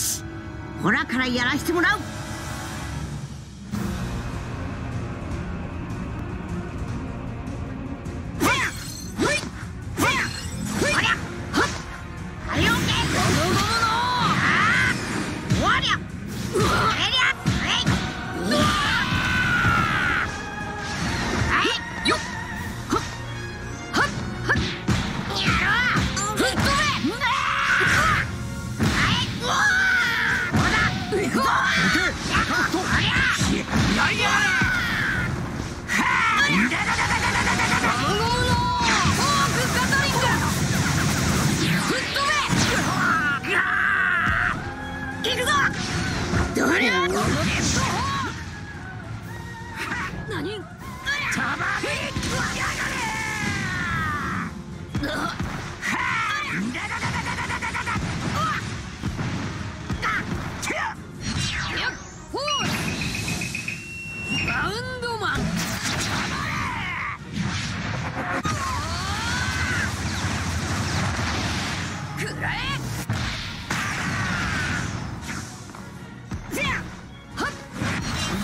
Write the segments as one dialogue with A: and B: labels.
A: しほらからやらしてもらう。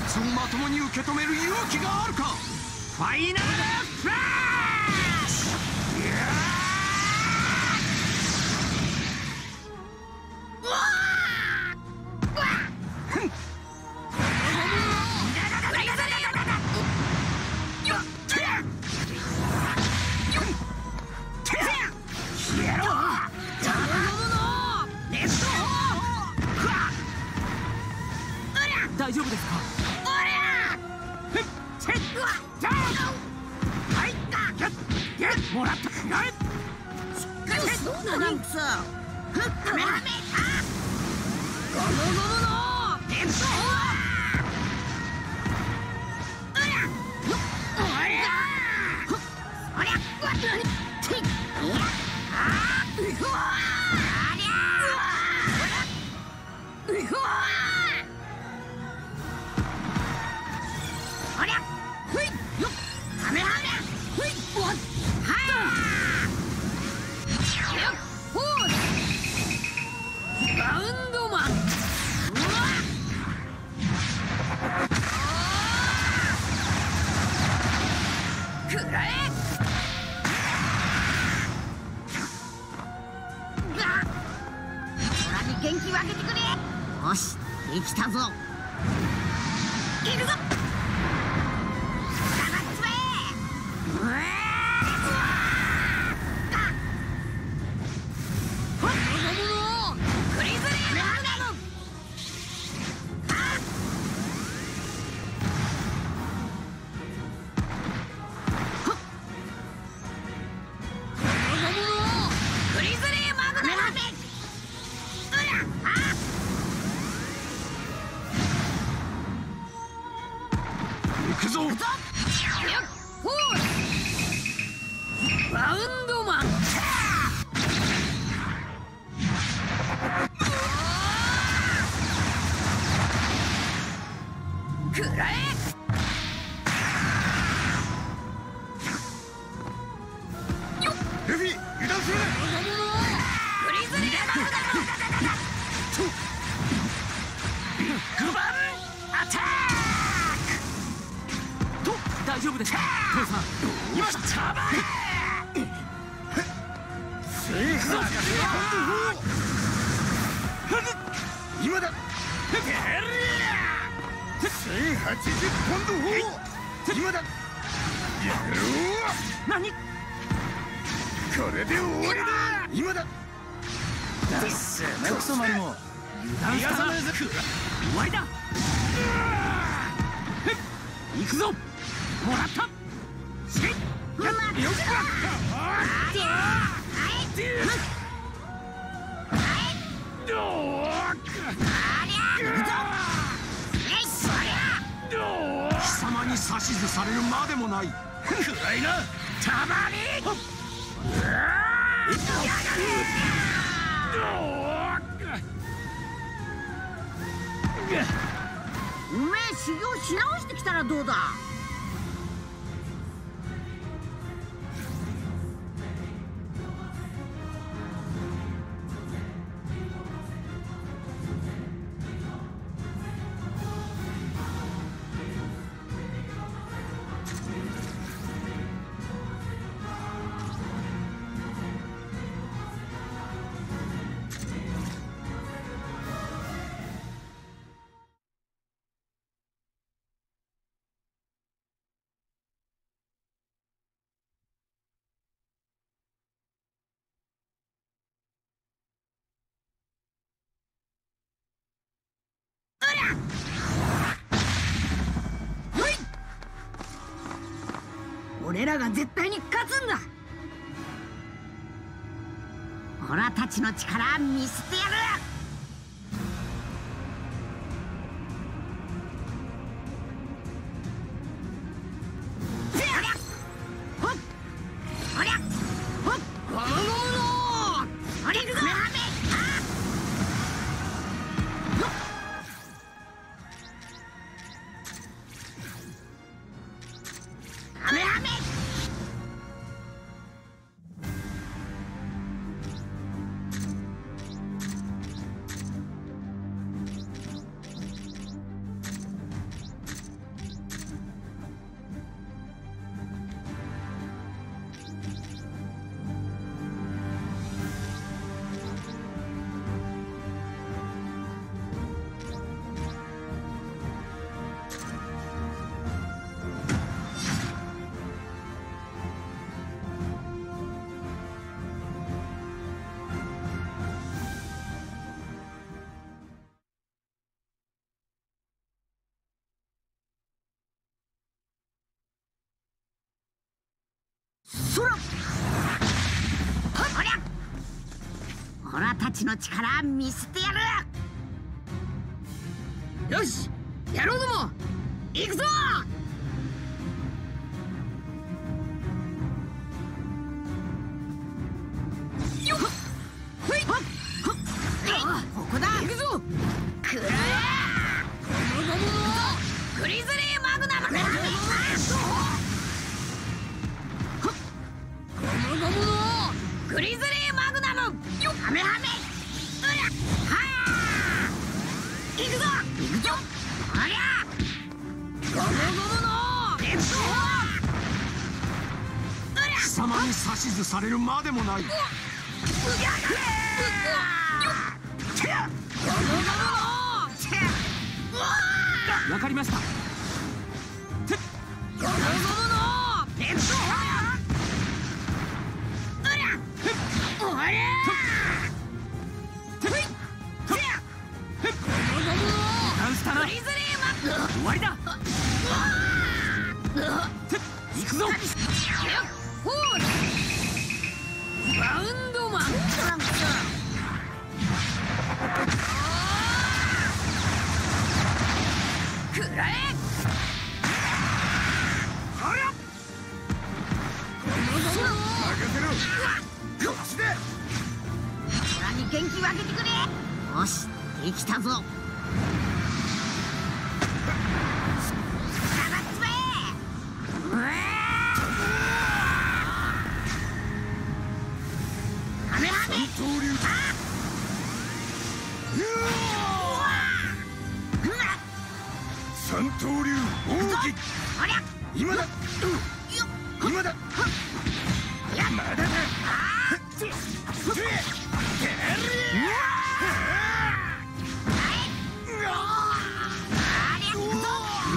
B: つをまともに受け止める勇気があるか。
C: ファイナルフラッシュ
B: 指図されるまでもない。い
C: な。たまに。
A: おめえ修行し直してきたらどうだ？
D: 俺らが絶対に勝つんだ。
A: オラたちの力見せてやる。オラたちの力見せてや
D: る。よしやろうども行くぞ。よっほいこ
A: こだ行
D: くぞくらえゴムゴムのグリズリーマグナムゴムのグリズリーハ
A: メハメ。うり
D: ゃはあ行くぞ。
A: 行くぞ。ありゃ。
D: ゴムゴムの。レッドホーうり
B: ゃ貴様に指図されるまでもない。やが
D: れゴムゴムの
C: わかりました。ゴ
D: ムゴムの。レッドホーおりゃ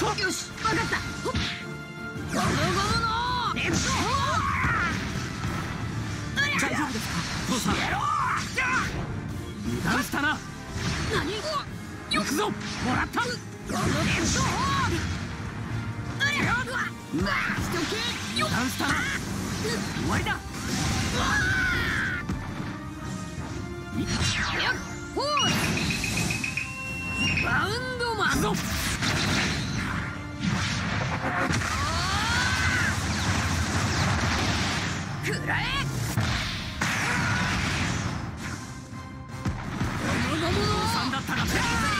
D: よしし
C: たら、
D: バウンドマンくらえ本物
C: さんだったら。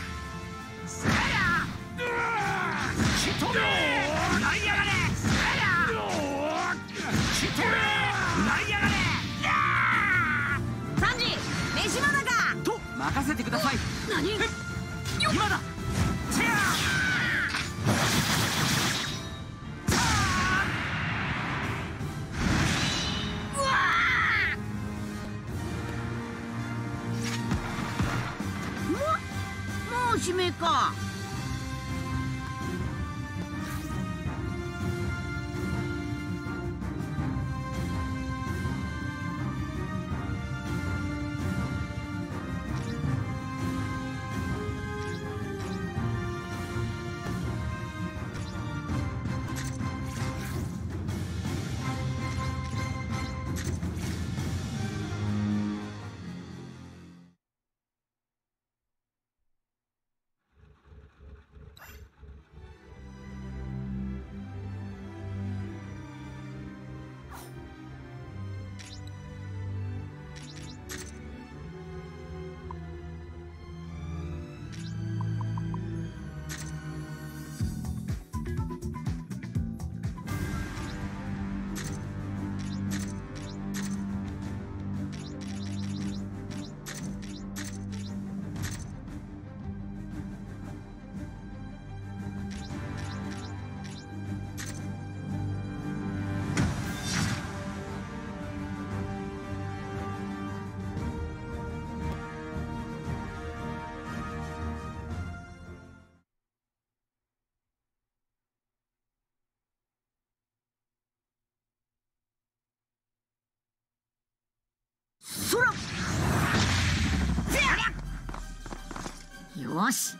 A: よし。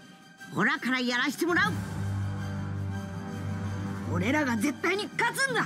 A: オラからやらしてもらう。
D: 俺らが絶対に勝つんだ。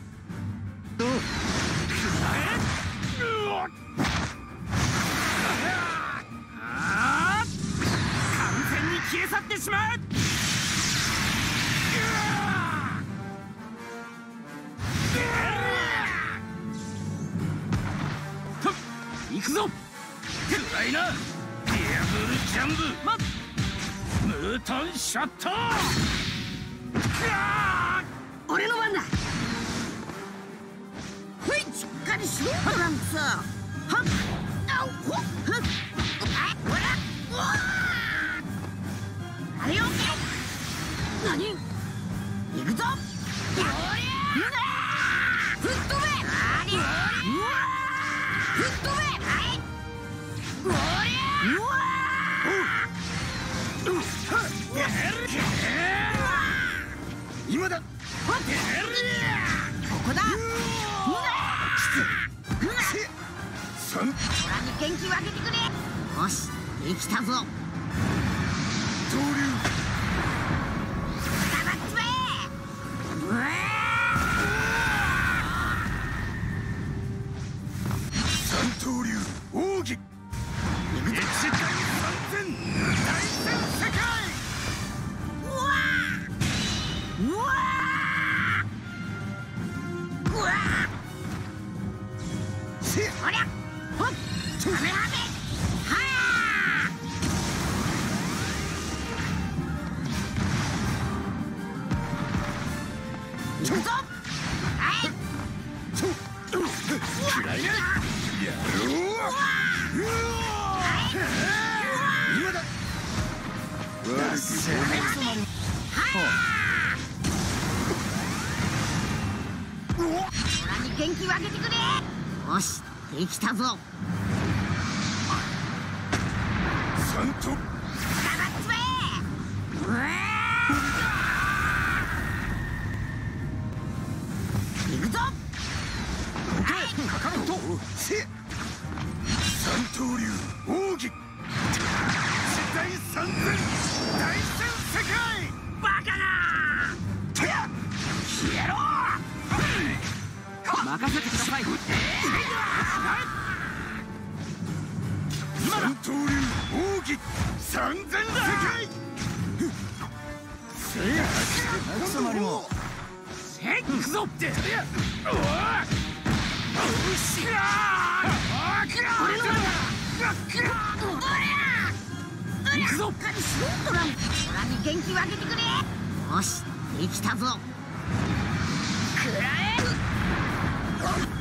C: シャッ
D: 俺の番だ!
A: いしっかりしろトランクスはっ!あほっ!っ!あほら!あれ
D: 何?
A: よしできたぞ。行
C: く
A: ぞ。かしろラに元気分けてくれよしできたぞ。
D: くらえ。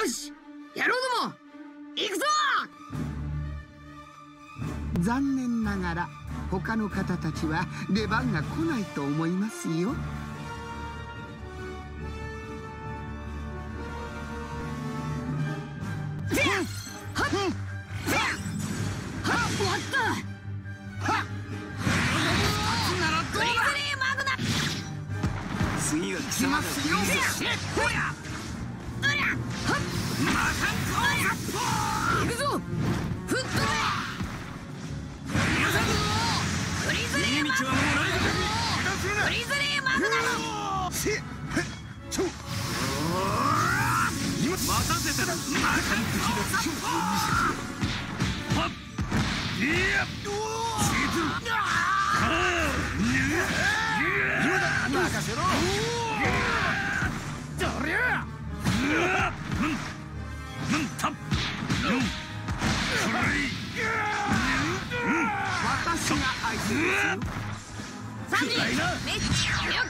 D: よし野郎ども行くぞ。
E: 残念ながら他の方たちは出番が来ないと思いますよ。
B: 次は来ますよ。
C: 私
E: が相手
A: です
D: よ。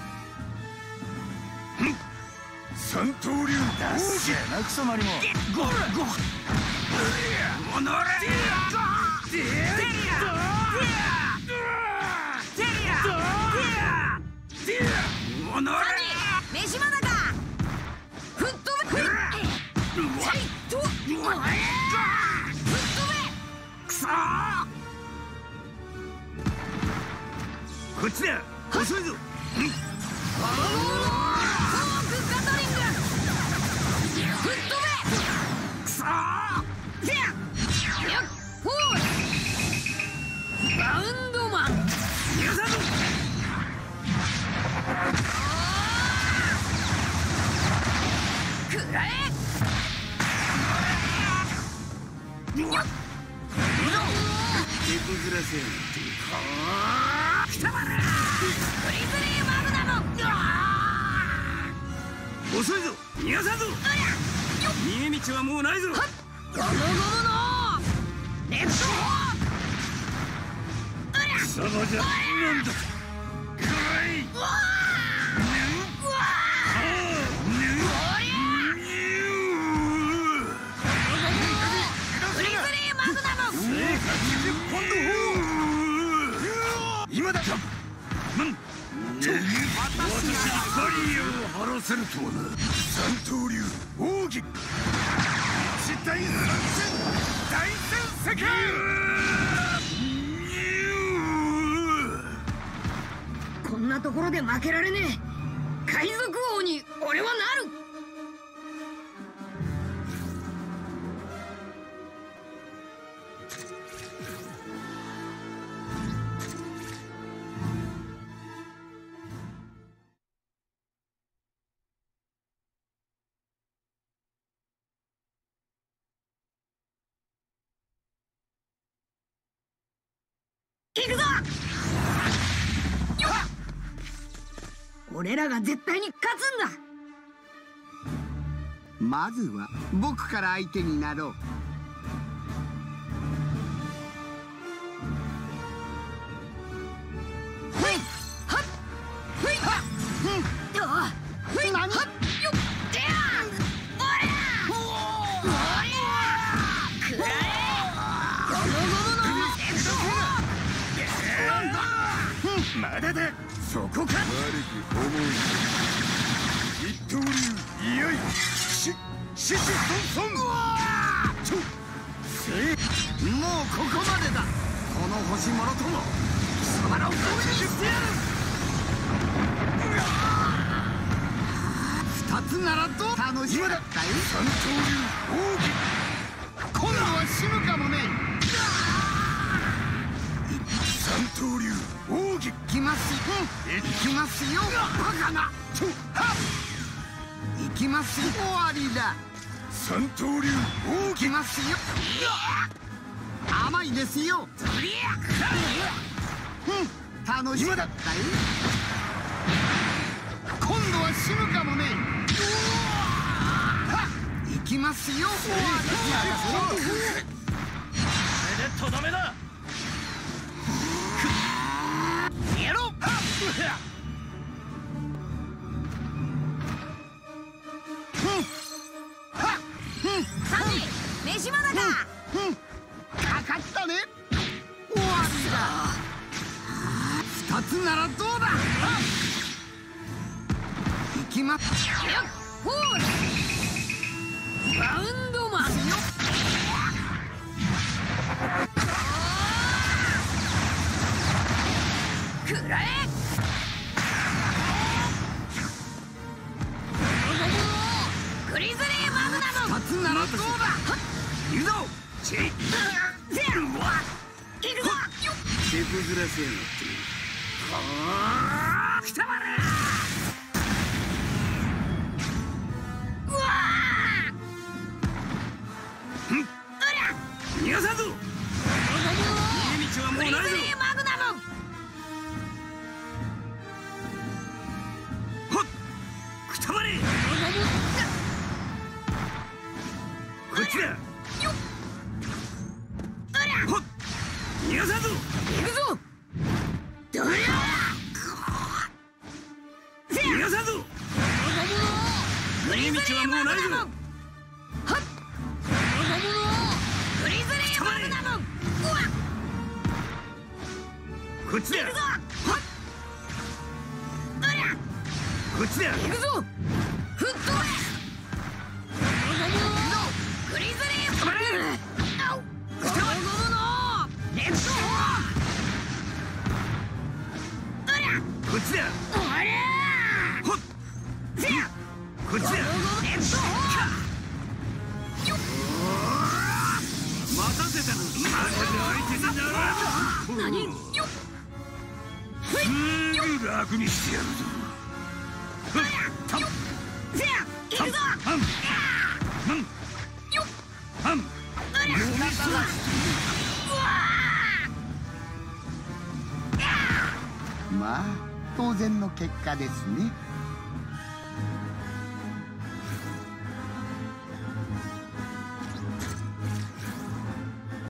B: 三刀流
C: なくそまりも
D: ゴーゴー
B: おのれテリア
C: テリア
D: テリ
C: ア
B: おの
D: れサニ
A: ー飯まだ。か
D: フットベフッサイトフットベくそー
B: こっ。ちだ遅いぞ。フ
D: ォところで負けられねえ。海賊王に俺はな。俺らが絶対に勝つんだ。
E: まずは僕から相手になろう。
D: そこか。悪く思う一刀流。いやい。ししし
B: そんそん。ちょせ
E: もうここまでだ。この星もろとも貴様らを攻撃してやる。二つならどう楽しみだったよ三刀流。奥義今度は死ぬかもね。刀流奥義行きますよ。行きますよバカな。ちょはっ。行きますよ終わりだ。三刀流奥義ますよ。甘いですよ。うん。楽しみだ。ったよ今度は死ぬかもね。きますよ。終わり
C: でとどめだ
D: やろう。
A: サンジ飯まだ
E: かかかっ。たね終わりだ二つならどうだ行きますよ
D: っ。ほーバウンドマン
E: よ
B: 逃がさんぞ逃げ道は
D: もうないぞ。逃げ道はもうないぞ。はっ。グリズリーマグナムうわ
B: こっちだ
D: 行くぞはっうりゃ
B: こっちだ
D: 行くぞフットレグリズリーマグ
B: こっちだ楽にしてやるぞ
E: まあ当然の結果ですね。